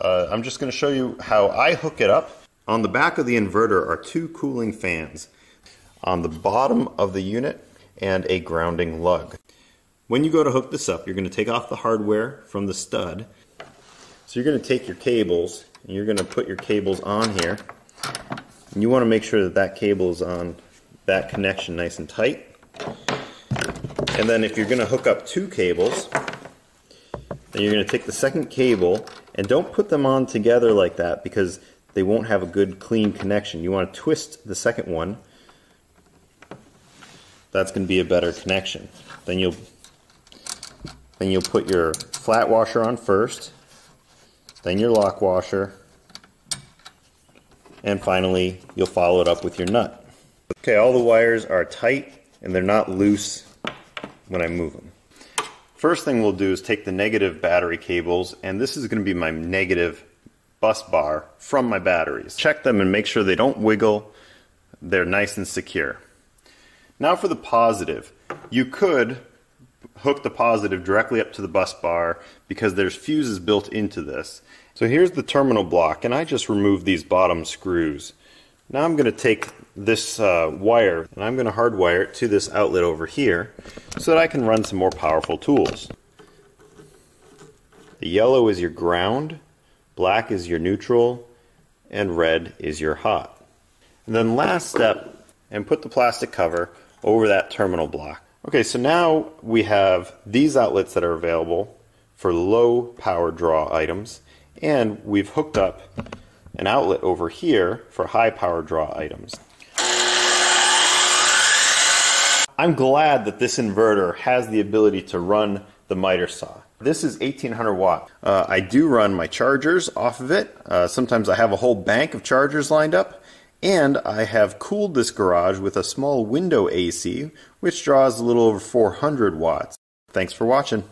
Uh, I'm just going to show you how I hook it up. On the back of the inverter are two cooling fans on the bottom of the unit and a grounding lug. When you go to hook this up, you're going to take off the hardware from the stud. So you're going to take your cables and you're going to put your cables on here. And you want to make sure that that cable is on that connection nice and tight. And then if you're going to hook up two cables, then you're going to take the second cable and don't put them on together like that because they won't have a good clean connection. You want to twist the second one. That's going to be a better connection. Then you'll then you'll put your flat washer on first, then your lock washer, and finally you'll follow it up with your nut. Okay, all the wires are tight and they're not loose when I move them. First thing we'll do is take the negative battery cables, and this is going to be my negative bus bar from my batteries. Check them and make sure they don't wiggle. They're nice and secure. Now for the positive. You could hook the positive directly up to the bus bar because there's fuses built into this. So here's the terminal block and I just removed these bottom screws. Now I'm going to take this uh, wire and I'm going to hardwire it to this outlet over here so that I can run some more powerful tools. The yellow is your ground, black is your neutral, and red is your hot. And then last step, and put the plastic cover over that terminal block. Okay, so now we have these outlets that are available for low power draw items, and we've hooked up an outlet over here for high power draw items. I'm glad that this inverter has the ability to run the miter saw. This is 1800 watt. Uh, I do run my chargers off of it. Uh, sometimes I have a whole bank of chargers lined up. And I have cooled this garage with a small window AC, which draws a little over 400 watts. Thanks for watching.